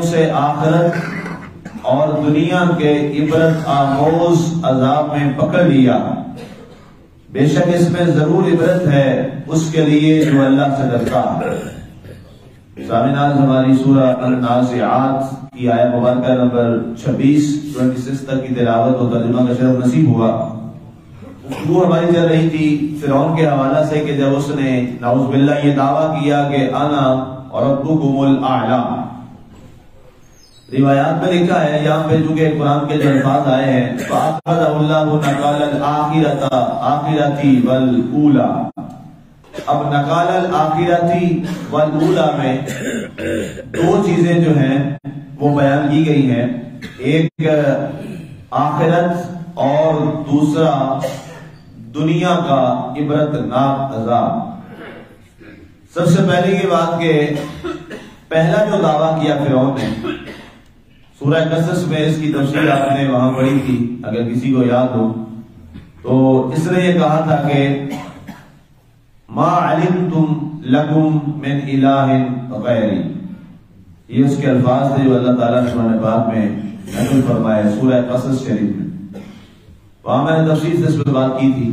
उसे और दुनिया के इबरत आमोज अजाब में पकड़ लिया बेशक इसमें ज़रूर इबरत है उसके लिए जो अल्लाह से डरता सामिनाज हमारी सूरह नाजियात की आया मुबारक नंबर 26 26 तक की तिलावत और तर्जुमा का शरफ नसीब हुआ। वो हमारी चल रही थी फिर के हवाला से कि जब उसने नाउजबिल्ला ये दावा किया कि आना और रब्बुकुमुल आला। रिवायात में लिखा है यहाँ पे चूँकि कुरान के जो अल्फाज आए हैं तो आखिरती वल ऊला। अब नकाल आखिरती वल ऊला में दो चीज़ें जो हैं, वो बयान की गई हैं। एक, आखिरत और दूसरा, दुनिया का इबरत नाक अजाब। सबसे पहले की बात के, पहला जो दावा किया फिर ने सूरह कसस में इसकी तफसील आपने वहाँ पढ़ी थी, अगर किसी को याद हो। तो इसने ये कहा था कि, माँ अलिम तुम लकुम मिन इलाहिन गैरी। ये उसके अल्फाज थे जो अल्लाह ताला ने बाद में नकल फरमाया सूरह कसस शरीफ में। वहाँ मैंने तफसील से इस पर बात की थी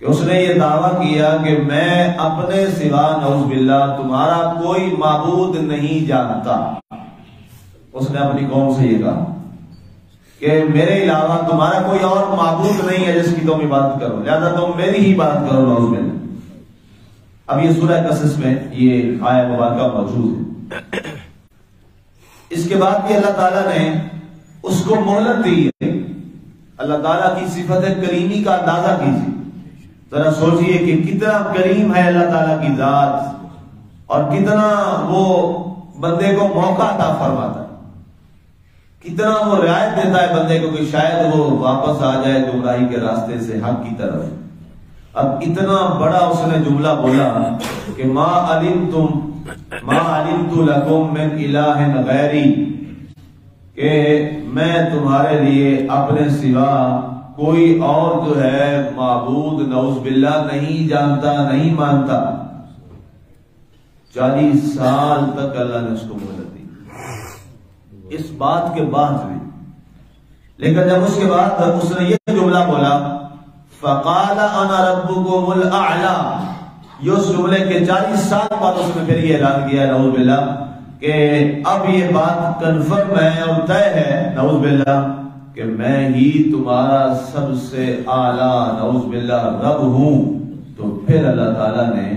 कि उसने ये दावा किया कि मैं अपने सिवा नौज बिल्ला तुम्हारा कोई माबूद नहीं जानता। उसने अपनी कौम से ये कहा कि मेरे अलावा तुम्हारा कोई और माबूद नहीं है जिसकी तुम इबादत करो। लिहाजा तुम मेरी ही इबादत करो नौज में अब ये सूरह कसस में ये आया मुबारक मौजूद है। इसके बाद भी अल्लाह ताला ने उसको मोहलत दी है। अल्लाह ताला की सिफत करीमी का अंदाज़ा कीजिए। जरा सोचिए कि कितना करीम है अल्लाह ताला की जात और कितना वो बंदे को मौका था फरमाता कितना वो रियायत देता है बंदे को कि शायद वो वापस आ जाए गुमराही के रास्ते से हक की तरफ़। अब इतना बड़ा उसने जुमला बोला कि माँ अलिम तुम माँ अलिम तु लकुम मिन इलाहिन गैरी, के मैं तुम्हारे लिए अपने सिवा कोई और जो है माबूद नौज बिल्ला नहीं जानता, नहीं मानता। चालीस साल तक अल्लाह ने उसको बोला इस बात के बाद भी लेकिन जब उसके बाद उसने ये जुमला बोला, फ़काल अना रब्बु को आला उस जुमले के चालीस साल बाद उसने फिर ये ऐलान किया नऊज बिल्ला कि अब ये बात कन्फर्म है और तय है नऊज बिल्ला कि मैं ही तुम्हारा सबसे आला नऊज बिल्ला रब हूँ। तो फिर अल्लाह ताला ने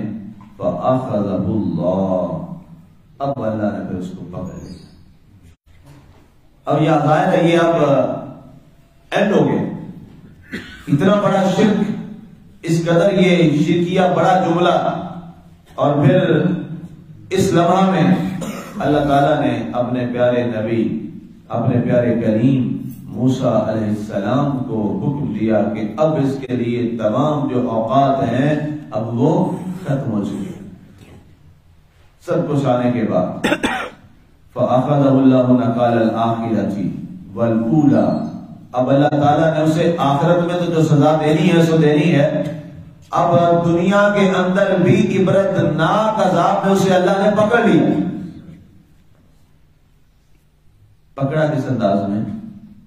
अब अल्लाह ने फिर उसको पकड़ लिया। अब यह ज़ाहिर है ये अब एंड हो गया। इतना बड़ा शिरक, इस कदर ये शिरकिया बड़ा जुमला और फिर इस लम्हा में अल्लाह ताला ने अपने प्यारे नबी, अपने प्यारे करीम मूसा सलाम को हुक्म दिया कि अब इसके लिए तमाम जो औकात हैं, अब वो खत्म हो चुके सब कुछ आने के बाद अब अल्लाह ताला ने उसे आखिरत में तो जो सजा देनी है, सो देनी है। अब दुनिया के अंदर भी इबरत नाक अजाब में उसे अल्लाह ने पकड़ लिया। पकड़ा किस अंदाज में?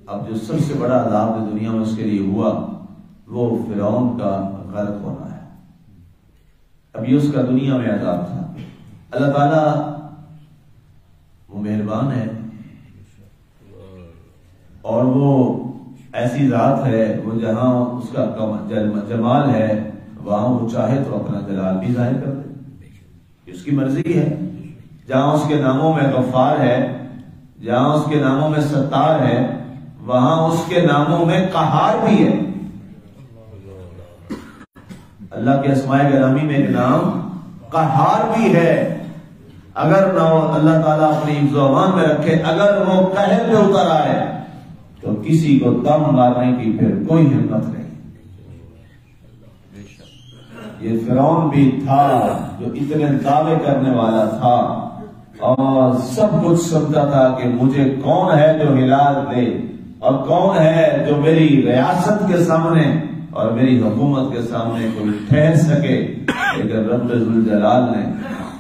अब जो सबसे बड़ा अजाब जो दुनिया में उसके लिए हुआ, वो फिर का गर्क होना है। अब ये उसका दुनिया में अजाब था। अल्लाह ताला वो मेहरबान है। और वो ऐसी जात है, वो जहाँ उसका जमाल है, वहाँ वो चाहे तो अपना जलाल भी ज़ाहिर कर दे। उसकी मर्ज़ी है। जहाँ उसके नामों में गफ्फार है, जहाँ उसके नामों में सत्तार है, वहाँ उसके नामों में कहार भी है। अल्लाह के असमाय ग्रामी में एक नाम कहार भी है। अगर ना अल्लाह ताला अपनी हिफ्जमान में रखे। अगर वो कहर पे उतर आए तो किसी को दम मारने की फिर कोई हिम्मत नहीं। ये फिरौन भी था जो इतने दावे करने वाला था और सब कुछ समझा था कि मुझे कौन है जो हिलाल दे और कौन है जो मेरी रियासत के सामने और मेरी हुकूमत के सामने कोई ठहर सके, लेकिन रब जलाल ने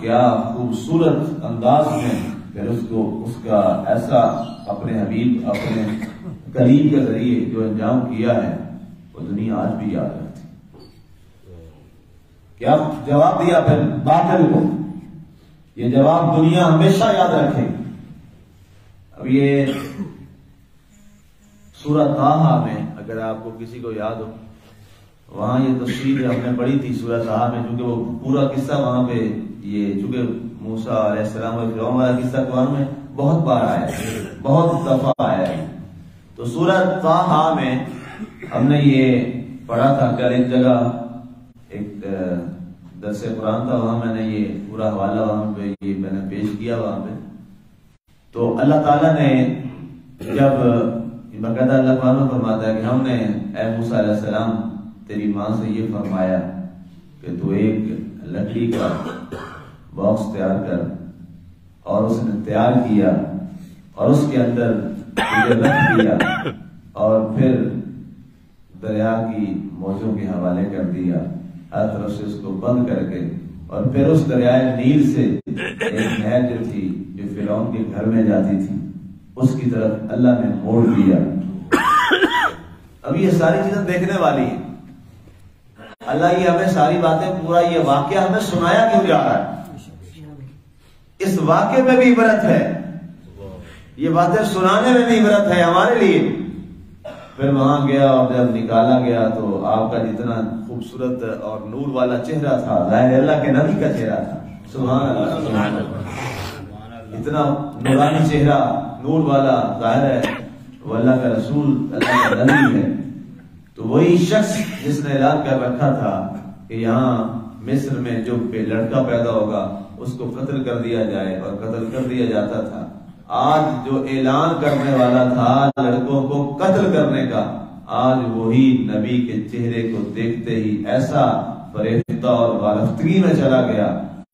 क्या खूबसूरत अंदाज में फिर उसको, उसका ऐसा अपने हबीब, अपने करीब के ज़रिए जो अंजाम किया है, वो दुनिया आज भी याद रखती क्या जवाब दिया फिर बातिल को? ये जवाब दुनिया हमेशा याद रखे। अब ये सूरत ताहा में, अगर आपको किसी को याद हो, वहाँ ये तस्वीर हमने पढ़ी थी सूरत ताहा में, क्योंकि वो पूरा किस्सा वहाँ पे ये चूँकि मूसा फिरौन वाला किस्सा कुरान में बहुत बार आया बहुत दफ़ा आया है। तो सूरत ताहा में हमने ये पढ़ा था कल एक जगह एक दरस कुरान था, वहाँ मैंने ये पूरा हवाला वहाँ पे ये मैंने पेश किया वहाँ पे। तो अल्लाह ताला ने जब बकायदा फरमाता है कि हमने, ए मूसा तेरी माँ से ये फरमाया कि तू एक लकड़ी का बॉक्स तैयार कर और उसने तैयार किया और उसके अंदर रख दिया और फिर दरिया की मौजों के हवाले कर दिया। हर तरफ़ से उसको बंद करके और फिर उस दरियाए नील से एक नहर जो थी, जो फिरौन के घर में जाती थी, उसकी तरफ़ अल्लाह ने मोड़ दिया। अब ये सारी चीज़ें देखने वाली है। अल्लाह ये हमें सारी बातें, पूरा ये वाक्य हमें सुनाया क्यों जा रहा है? इस वाक्य में भी इबरत है। ये बातें सुनाने में भी इबरत है हमारे लिए। फिर वहाँ गया और जब निकाला गया तो आपका जितना खूबसूरत और नूर वाला चेहरा था ज़ाहिर अल्लाह के नबी का चेहरा था। अल्लाह इतना नूरानी चेहरा नूर वाला ज़ाहिर है वो अल्लाह का रसूल अल्लाह का नबी है। तो वही शख्स जिसने ऐलान कर रखा था कि यहाँ मिस्र में जो लड़का पैदा होगा उसको कत्ल कर दिया जाए, और कत्ल कर दिया जाता था। आज जो ऐलान करने वाला था लड़कों को कत्ल करने का, आज वही नबी के चेहरे को देखते ही ऐसा फरेफ्ता और वारफ्तगी में चला गया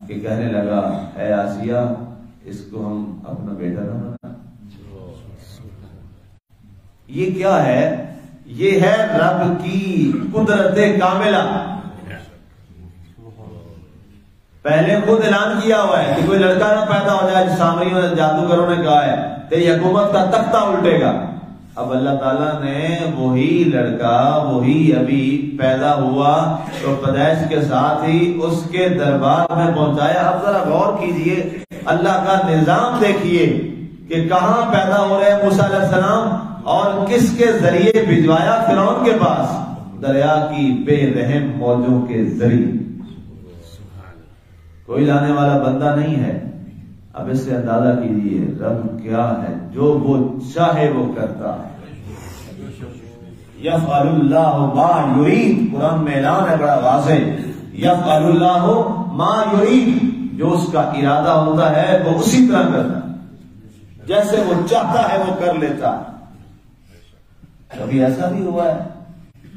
कि कहने लगा है आसिया, इसको हम अपना बेटा न बना। ये क्या है? ये है रब की कुदरत कामिला। पहले खुद ऐलान किया हुआ है कि कोई लड़का ना पैदा हो जाए सामरियों जादूगरों ने कहा है, तेरी हुकूमत का तख्ता उल्टेगा। अब अल्लाह ताला ने वही लड़का, वही अभी पैदा हुआ तो पैदाइश के साथ ही उसके दरबार में पहुँचाया। अब जरा गौर कीजिए, अल्लाह का निज़ाम देखिए कि कहाँ पैदा हो रहे हैं मूसलाम और किसके ज़रिए भिजवाया फिर के पास। दरिया की बेरहम मौजों के ज़रिए। कोई लाने वाला बंदा नहीं है। अब इससे अंदाज़ा कीजिए रब क्या है? जो वो चाहे वो करता। है यफ कुरान में है, बड़ा वाजे यफ हो मा जो उसका इरादा होता है, वो उसी तरह करता। जैसे वो चाहता है, वो कर लेता। कभी ऐसा भी हुआ है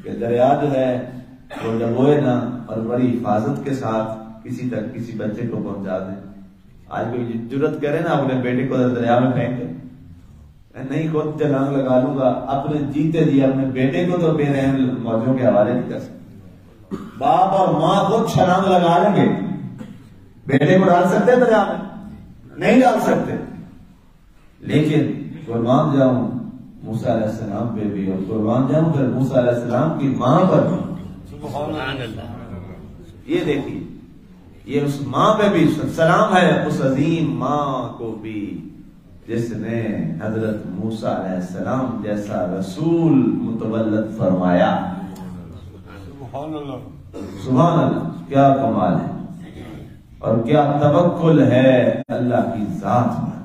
कि दरिया जो है, वो डबोए ना और बड़ी हिफाजत के साथ किसी तक किसी बच्चे को पहुँचा दे। आज कोई ज़रूरत करे ना अपने बेटे को दरिया में फेंक नहीं खुद जलांग लगा लूँगा अपने जीते जी अपने बेटे को तो बेरहम मौजों के हवाले नहीं कर सकते। बाप और माँ खुद छलांग लगा लेंगे। बेटे को डाल सकते दरिया में? नहीं डाल सकते। लेकिन कुर्बान जाऊँ मूसा सलाम पे भी और कुर्बान जाऊँ फिर मूसा सलाम की माँ पर भी। ये देखिए। ये उस माँ पे भी सलाम है उस अजीम माँ को भी। जिसने हज़रत मूसा सलाम जैसा रसूल मुतवल्लत फरमाया। सुबह क्या कमाल है। और क्या तवक्कुल है अल्लाह की जात में।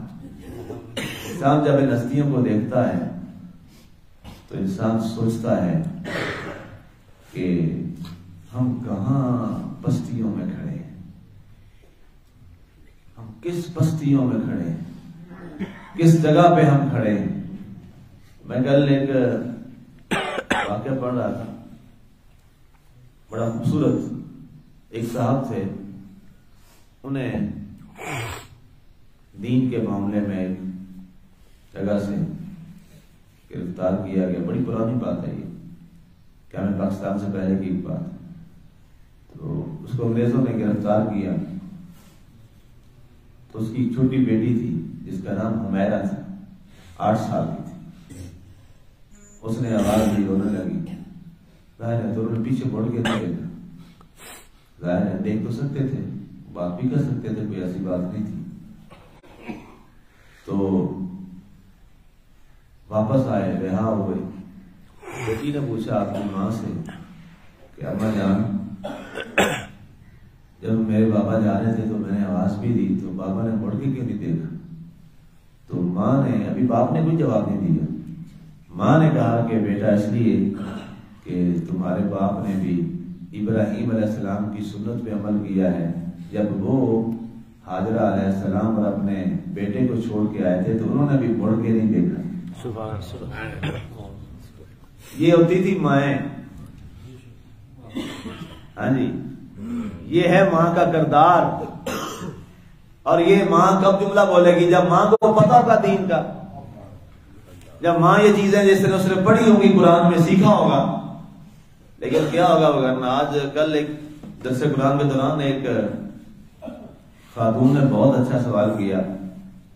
इंसान जब इन हस्तियों को देखता है तो इंसान सोचता है कि हम कहा बस्तियों में खड़े किस बस्तियों में खड़े हैं? किस जगह पे हम खड़े हैं? मैं कल एक, वाक्य पढ़ रहा था। बड़ा खूबसूरत एक साहब थे। उन्हें दीन के मामले में जगह से गिरफ़्तार किया गया। बड़ी पुरानी बात है ये। क्या मैं पाकिस्तान से पहले की बात? तो उसको अंग्रेज़ों ने गिरफ़्तार किया। तो उसकी छोटी बेटी थी, जिसका नाम हुमैरा था, आठ साल की थी। उसने आवाज़ दी, रोने लगी। ज़ाहिर है तो उन्होंने पीछे मुड़ के नहीं देखा ज़ाहिर है, देख तो सकते थे, बात भी कर सकते थे, कोई ऐसी बात नहीं थी। तो वापस आए, रिहा हो गए बेटी ने पूछा आपकी माँ से कि अम्मा जान, जब मेरे बाबा जा रहे थे तो मैंने आवाज़ भी दी तो बाबा ने मुड़ के क्यों नहीं देखा? तो माँ ने अभी बाप ने कोई जवाब नहीं दिया। माँ ने कहा कि बेटा इसलिए कि तुम्हारे बाप ने भी इब्राहिम सलाम की सुन्नत पे अमल किया है। जब वो हाजरा सलाम और अपने बेटे को छोड़ के आए थे तो उन्होंने भी मुड़ के नहीं देखा। ये होती थी माए हाँ जी ये है माँ का किरदार। और ये माँ कब जुमला बोलेगी? जब माँ को पता होगा दीन का। जब माँ ये चीज़ें जिस तरह उसने पढ़ी होगी, कुरान में सीखा होगा। लेकिन क्या होगा वगैरह आज कल एक दरसे कुरान के दौरान एक खातून ने बहुत अच्छा सवाल किया।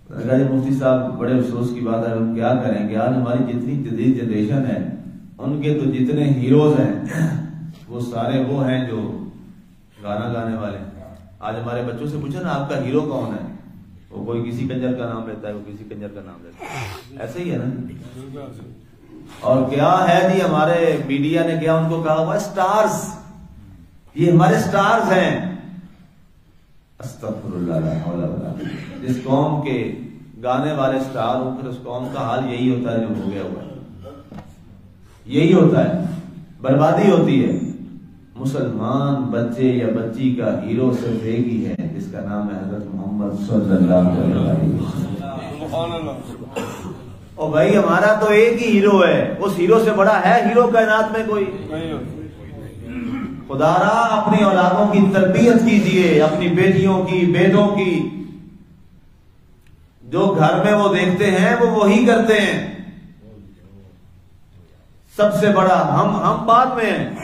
जी मुफ्ती साहब, बड़े अफसोस की बात है, हम क्या करें कि आज हमारी जितनी जदीद जनरेशन है, उनके तो जितने हीरोज हैं, वो सारे वो हैं जो गाना गाने वाले आज हमारे बच्चों से पूछा ना, आपका हीरो कौन है? वो कोई किसी कंजर का नाम लेता है, वो किसी कंजर का नाम लेता है। ऐसे ही है ना? और क्या है जी हमारे मीडिया ने क्या उनको कहा हुआ स्टार्स। ये हमारे स्टार्स हैं। जिस कौम के गाने वाले स्टार हो, फिर उस कौम का हाल यही होता है जो हो गया हुआ यही होता है। बर्बादी होती है। मुसलमान बच्चे या बच्ची का हीरो सिर्फ़ एक ही है, जिसका नाम है हज़रत मोहम्मद और भाई, हमारा तो एक ही हीरो है। उस हीरो से बड़ा है हीरो कायनात में कोई? खुदारा, अपनी औलादों की तरबियत कीजिए, अपनी बेटियों की, बेटों की। जो घर में वो देखते हैं, वो वही करते हैं। सबसे बड़ा, हम हम बाद में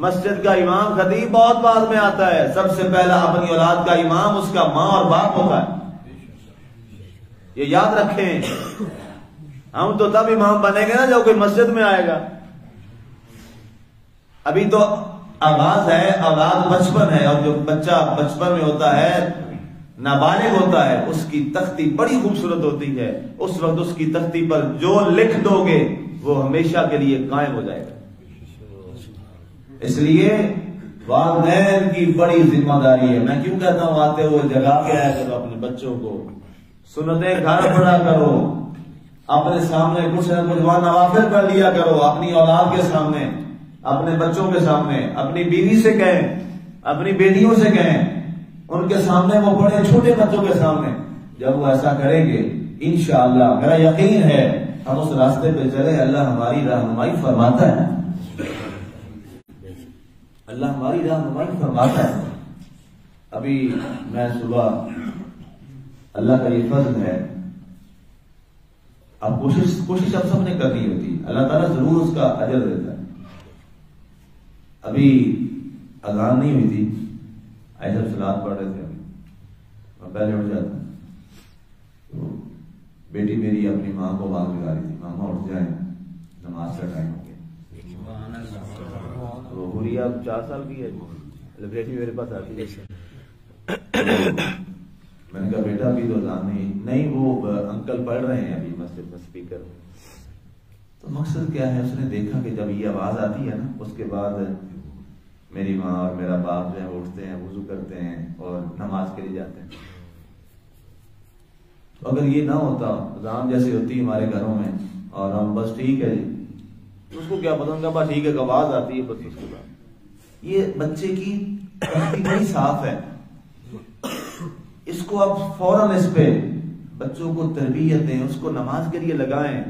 मस्जिद का इमाम खतीब बहुत बाद में आता है। सबसे पहला अपनी औलाद का इमाम, उसका माँ और बाप होता है। ये याद रखें। हम तो तब इमाम बनेंगे ना जब कोई मस्जिद में आएगा। अभी तो आवाज़ है, औलाद बचपन है, और जो बच्चा बचपन में होता है, नाबालिग होता है, उसकी तख्ती बड़ी खूबसूरत होती है। उस वक्त उसकी तख्ती पर जो लिख दोगे, वो हमेशा के लिए कायम हो जाएगा। इसलिए वालदेन की बड़ी ज़िम्मेदारी है। मैं क्यों कहता हूँ, आते हुए जगा के आया करो अपने बच्चों को। सुनते घर पड़ा करो। अपने सामने कुछ न कुछ वहाँ नवाफिल कर लिया करो। अपनी औलाद के सामने, अपने बच्चों के सामने, अपनी बीवी से कहें, अपनी बेटियों से कहें, उनके सामने वो बड़े छोटे बच्चों के सामने। जब वो ऐसा करेंगे इनशाला मेरा यकीन है, हम उस रास्ते पे चले, अल्लाह हमारी रहनुमाई फरमाता है। अल्लाह हमारी रहनुमाई फरमाता है। अभी मैं सुबह अल्लाह का ये फजल है। अब कोशिश कोशिश अब सबने करनी होती है। अल्लाह ताला ज़रूर उसका अजर देता है। अभी अजान नहीं हुई थी। आई जब सलाद पढ़ रहे थे मैं पहले उठ जाता तो बेटी मेरी अपनी माँ को आवाज़ लगा रही थी। मामा उठ जाए। नमाज़ का टाइम हो तो गुड़िया चार साल की है। बेटी मेरे पास आती है। मैंने कहा बेटा अभी तो नहीं। नहीं वो अंकल पढ़ रहे हैं अभी मस्जिद में स्पीकर तो मकसद क्या है? उसने देखा कि जब ये आवाज़ आती है ना उसके बाद मेरी माँ और मेरा बाप जो है उठते हैं वज़ू करते हैं और नमाज़ के लिए जाते हैं। तो अगर ये ना होता राम जैसी होती हमारे घरों में और हम बस ठीक है जी। उसको क्या पता? उनका ठीक है आवाज़ आती है बस उसके बाद ये बच्चे की बड़ी साफ़ है। इसको आप फ़ौरन इस पे बच्चों को तरबियत दें, उसको नमाज़ के लिए लगाएँ।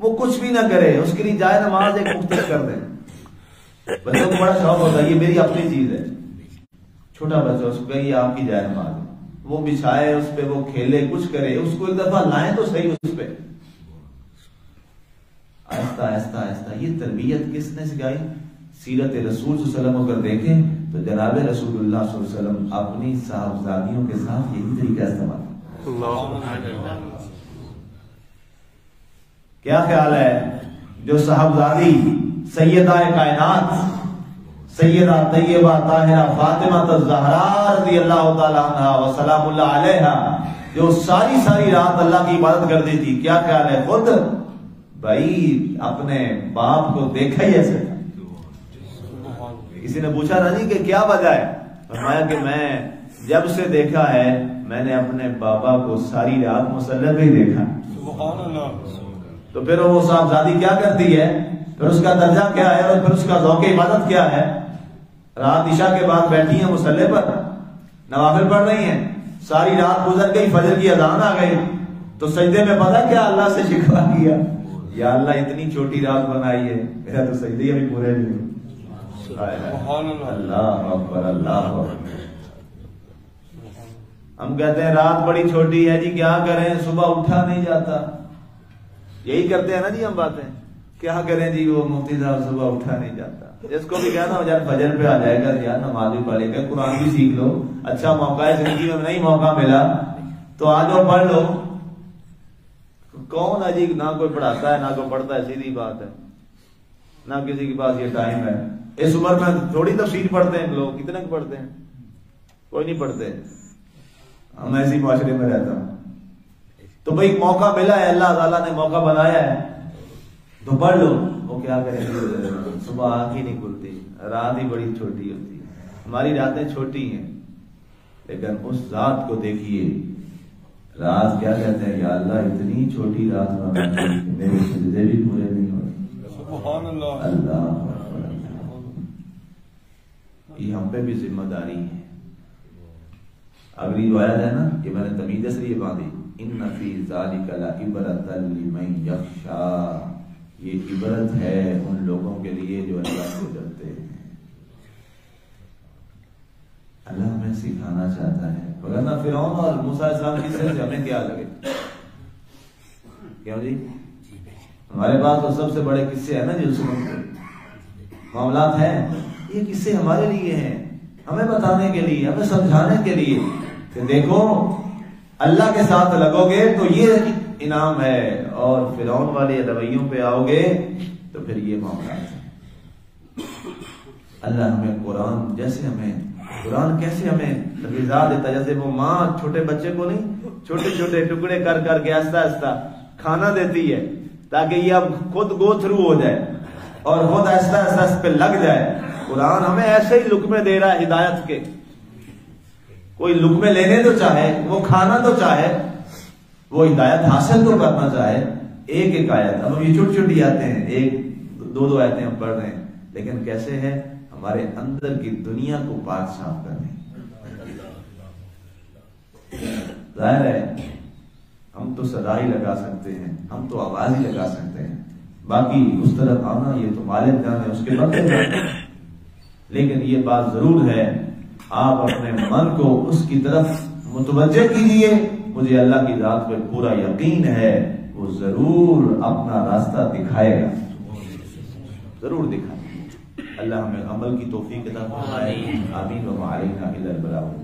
वो कुछ भी ना करे, उसके लिए जाए नमाज़ एक मुख्त कर दें। बच्चों को बड़ा शौक होता है, ये मेरी अपनी चीज़ है। छोटा बच्चा, उसको ये आपकी जाय नमाज़। वो बिछाए, उस पर वो खेले, कुछ करे, उसको एक दफ़ा लाए तो सही उस पर आहिस्ता आहिस्ता आहिस्ता ये तरबियत किसने सिखाई? सीरत रसूल अगर देखें तो जनाब वसल्लम अपनी साहबजादियों के साथ यही तरीका इस्तेमाल क्या ख्याल है? जो साहबजादी सैयदा कायनात, सैयदा तैयबा ताहिरा फातिमा सलामुल्लाह अलैहा, जो सारी सारी रात अल्लाह की इबादत करती थी, क्या ख्याल है? खुद भाई अपने बाप को देखा ही ऐसे किसी ने पूछा ना जी कि क्या वजह है? फरमाया कि मैं जब से देखा है मैंने अपने बाबा को सारी रात मुसल्ले पे ही देखा। तो फिर वो साहबजादी क्या करती है? फिर उसका दर्जा क्या है और फिर उसका जौके इबादत क्या है? रात ईशा के बाद बैठी है मुसल्ले पर। नवाफिल पढ़ रही हैं। सारी रात गुजर गई फजर की अजान आ गई। तो सजदे में पता क्या अल्लाह से शिकवा किया या अल्लाह इतनी छोटी रात बनाई है। मेरा तो सजदे अभी पूरे नहीं अल्लाह अकबर अल्लाह हम कहते हैं रात बड़ी छोटी है जी क्या करें? सुबह उठा नहीं जाता। यही करते हैं ना जी हम बातें। क्या करें जी वो मुफ्ती साहब सुबह उठा नहीं जाता। जिसको भी कहना हो यार फजर पे आ जाएगा यार नमाज़ भी पढ़ेगा कुरान भी सीख लो। अच्छा मौका है ज़िंदगी में नहीं मौका मिला तो आ जाओ पढ़ लो। कौन अजीब ना कोई पढ़ाता है, ना कोई पढ़ता है, सीधी बात है। ना किसी के पास ये टाइम है। इस उम्र में थोड़ी तफसीर पढ़ते हैं लोग, कितने के पढ़ते हैं? कोई नहीं पढ़ते। हम ऐसी माशरे में रहता हूँ। तो भाई, मौका मिला है, अल्लाह ताला ने मौका बनाया है। तो पढ़ लो। वो क्या करें? सुबह आँख ही नहीं खुलती। रात ही बड़ी छोटी होती है। हमारी रातें छोटी हैं, लेकिन उस रात को देखिए। रात क्या कहते हैं? या अल्लाह इतनी छोटी रात मेरे सजदे भी पूरे नहीं हो। अल्लाह ये हम पे भी ज़िम्मेदारी है। अगली रिवायत है ना कि मैंने तमीज से ये बांधी इन नफी इबरत ये इबरत है उन लोगों के लिए जो अल्लाह को डरते हैं अल्लाह हमें सिखाना चाहता है। वरना फिर और मूसा किससे से हमें क्या लगे? क्यों जी? हमारे पास तो सबसे बड़े किस्से है ना जी उसमें मामला है। ये किस्से हमारे लिए हैं। हमें बताने के लिए, हमें समझाने के लिए। कि देखो, अल्लाह के साथ लगोगे तो ये इनाम है। और फिर वाले रवैयों पे आओगे तो फिर ये मामला है। अल्लाह हमें कुरान जैसे हमें कुरान कैसे हमें रिजा देता जैसे वो माँ छोटे बच्चे को नहीं छोटे छोटे टुकड़े कर, करके आस्ता आस्ता खाना देती है, ताकि ये अब खुद गो थ्रू हो जाए और खुद आस्ता आस्ता इस पे लग जाए। कुरान हमें ऐसे ही लुक में दे रहा है हिदायत के। कोई लुकमे लेने तो चाहे, वो खाना तो चाहे, वो हिदायत हासिल तो करना चाहे एक एक आयत। अब ये छोटी छोटी आते हैं, एक दो दो आयतें हम पढ़ रहे हैं, लेकिन कैसे है? हमारे अंदर की दुनिया को पाक साफ़ करने। ज़ाहिर है, हम तो सदा ही लगा सकते हैं, हम तो आवाज़ ही लगा सकते हैं। बाकी उस तरफ़ आना ये तो मालिक है, उसके बदले लेकिन ये बात ज़रूर है, आप अपने मन को उसकी तरफ़ मुतवजह कीजिए। मुझे अल्लाह की जात पे पूरा यकीन है, वो ज़रूर अपना रास्ता दिखाएगा। ज़रूर दिखाएगा। अल्लाह हमें अमल की तोफीक आमीन। व मालिक